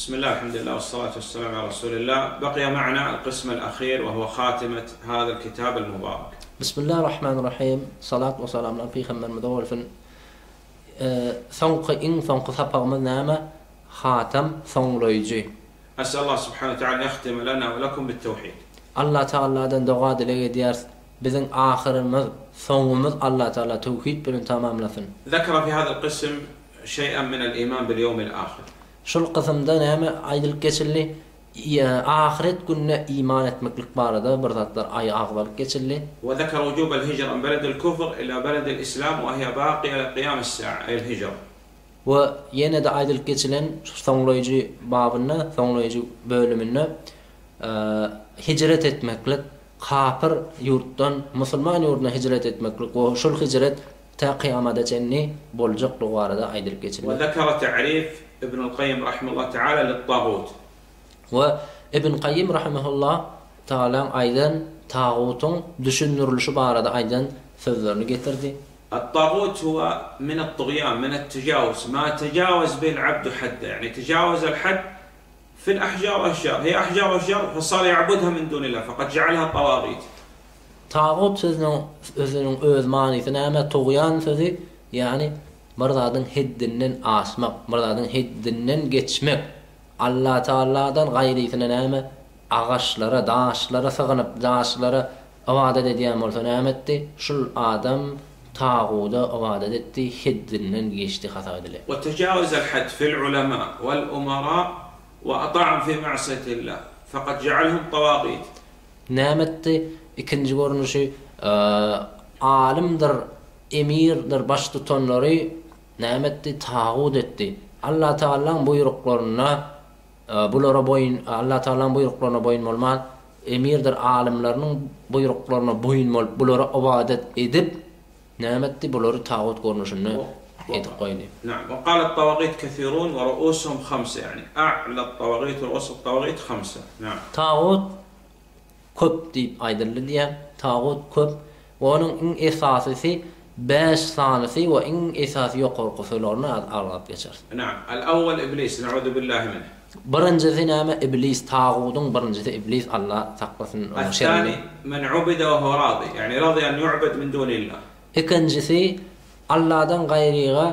بسم الله الحمد لله والصلاة والسلام على رسول الله. بقي معنا القسم الأخير وهو خاتمة هذا الكتاب المبارك. بسم الله الرحمن الرحيم. صلاة وسلام على پیغمبر مدول فن. ثنق إن ثنق ثبغ من نام. خاتم ثنلويجي أسأل الله سبحانه وتعالى يختم لنا ولكم بالتوحيد. Allah Teala'dan dua dilege diyar bizim ahirimiz sonumuz Allah Teala tevhid bilen tamamlasın. ذكر في هذا القسم شيئا من الإيمان باليوم الآخر. Şol kısımda näme aýdylyp geçildi? Ahiret gününe iman etmeklik barada bir zatlar ay agdalyp geçildi. وذكر وجوب الهجرة من بلد الكفر إلى بلد الإسلام وهي باقية إلى قيام الساعة أي الهجرة We ýene de aýdylyp geçilen soňlaýjy babyny, soňlaýjy bölümini hicret etmeklik, kafir yurtdan musulman yurduna hicret etmeklik, o şol hicret ta kıyamada cenni boljak barada aýdylyp geçildi. وذكر تعريف ابن القيم رحمه الله تعالى للطاغوت Ve İbn Qayyim rahimehullah taala aýdan tağutun düşündürülüşü barada aýdan sözlerini getirdi. الطاغوت هو من الطغيان من التجاوز ما تجاوز به العبد حده يعني تجاوز الحد في الأحجار والأشجار هي أحجار وأشجار فصار يعبدها من دون الله فقد جعلها طواغيت Tağut sözünün özünün öz manysy näme? Tuğyan sözü, yani bir hiddinden asmak, bir hiddinden geçmek. Allah Taala'dan gaýrysine näme? Agaşlara, daşlara sığınıp, daşlara awadat edýän bolsa nämetdi? Şul adam tağuda awadat etdi, hiddinden geçdi hata edile. وتجاوز الحد في العلماء والأمراء وأطاعهم في معصية الله فقد جعلهم طواغيت Nämetdi? ikinji görnüşi alimdir, emirdir, baş tutanlary nämetdi tağut etdi. Allah Taala'nın buyruklarına bulara boyun Allah Taala'nın buyruklarına boyun bolman, emirdir alimlerinin buyruklarına boyun bol, bulara ibadet edip nämetdi bulary tağut görnüşini edip goýdy. نعم وقال الطواغيت كثيرون ورؤوسهم خمسة يعني أعلى الطواغيت ورؤوس الطواغيت خمسة نعم Tağut köp diýip aýdyldy diýen, tağut köp. Onun iň esasysy باش ثالثي وإن إثاث يقر قثلورنا الأرض كشر نعم الأول إبليس نعوذ بالله منه. برنجة نام إبليس تاغودون برنجة إبليس الله تقبثن الثاني من عبد وهو راضي يعني راضي أن يعبد من دون الله. اكنجثي الله دن غيريغا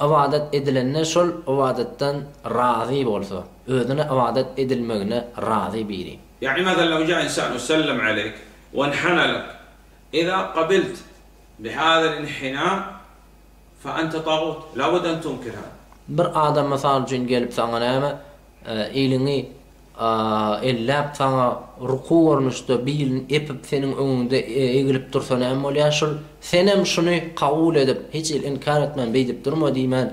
avadet edilenne şol avadetten razı bolsa özüne avadet edilmegine razı biri yani mesela lo ja insan sallam aleyk ve enhana lek iza qabilt لهذا الانحناء فأنت طاغوت. لا بد أن تنكر هذا. بر آدم مثلا جن قال بثغنام ايلني آه، الا آه، بثغ رقور نشتو اب بثنين اون دي ايغلب ترثنام ولا ثنم شنو قول ادب هيج الانكارت من بيد بترمو ديمان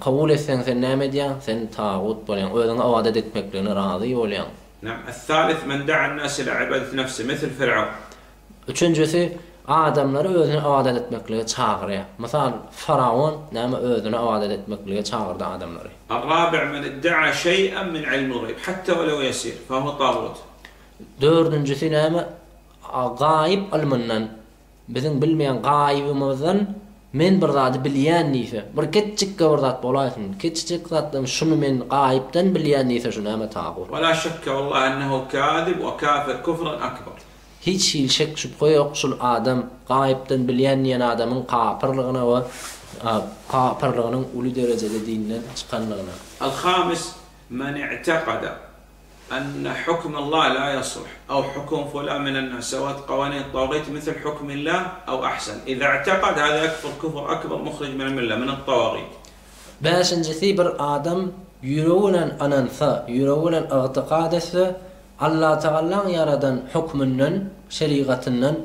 قول الثن ثنام ثن طاغوت بولين أو عدد مكلن راضي نعم. الثالث من دعا الناس إلى عباده نفسه مثل فرعون. Adamları özüne awadat etmeklige çağırýar. Mesal Faraon näme özüne awadat etmeklige çağırdy adamları. الرابع من ادعى شيئا من علم الغيب حتى ولو يسير فهو طاغوت Dördüncüsü näme? Gaýyp ilminden bizim bilmeýän gaýybymyzdan men bir zady bilýän niýse, bir keçik bir zat bolaýsyn. Keçik zatdan şunu men gaýypdan bilýän şu näme taýgur. ولا شك والله أنه كاذب وكافر كفرا أكبر hiç hilşek şüphe yoksul adam gayipten bilen yan adamın kapırlığına ve kapırlığının ulu derecede dinle çıkanlığına. Al-Khamis men i'teqada أن حكم الله لا يصلح أو حكم فلان من الناس سواء قوانين الطواغيت مثل حكم الله أو أحسن. إذا اعتقد هذا يكفر كفر أكبر مخرج من الملة من الطواغيت. باشن جثيبر آدم يرون أن أنثى يرون أغتقادث Allah Teala'nın yaradan hukmundan, şeriatından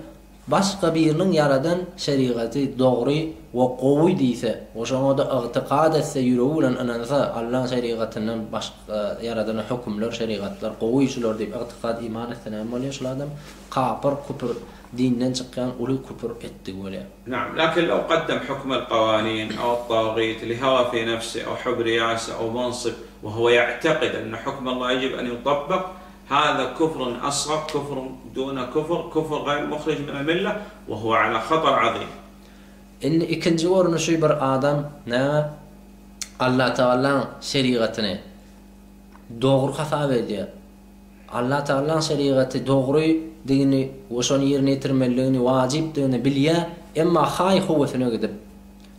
başka birinin yaradan şeriatı doğru ve qowy diýse, oşoňa da ı'tiqad etse yüreğiyle anansa, Allah'ın şeriatından başka yaradan hukmlar, şeriatlar qowy şular diýip ı'tiqad iman etse, näme bolýar şol adam? Kapır, kupur dinden çykkan uly kupur etdi bolýar. نعم لكن لو قدم حكم القوانين أو الطواغيت لهوى في نفسه أو حب رياسة أو منصب وهو يعتقد أن حكم الله يجب أن يطبق هذا كفر أصغر كفر دون كفر كفر غير مخرج من الملة وهو على خطر عظيم. إن يكن جور نشي آدم نعم الله تعالى شريعتنا دوغر خفا بيدي الله تعالى شريعت دوغري ديني وشون يير نتر واجب ديني بليا إما خاي خوفنا قدب.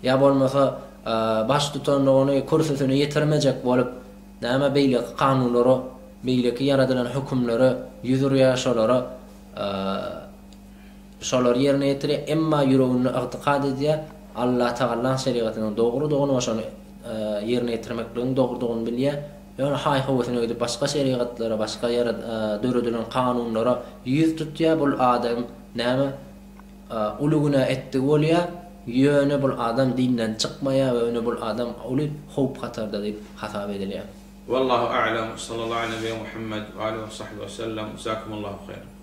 يا بول مثلا آه، باش تتون نوني كورس يترمجك بولب. نعم بيلي قانون رو meýleki yaradylan ýüzür ýüzürýaşalara e, şolar ýerine ýetire, emma ýüregini ıgtikad edýär Allah Taala şeriatynyň dogry dogunu başany e, ýerine yetirmekligiň dogry dogyny bilýär. Ýöne hay howasyny öýdüp başga şeriatlara başga ýara e, döredilen kanunlara ýüz tutýar bul adam näme? Uluguna etdi bolýar ýöne bul adam dinden çykmaýar we bul adam uly howp hatarda diýip hasap edilýär والله أعلم. صلى الله على نبينا محمد وعلى وصحبه وسلم. جزاكم الله خيرا.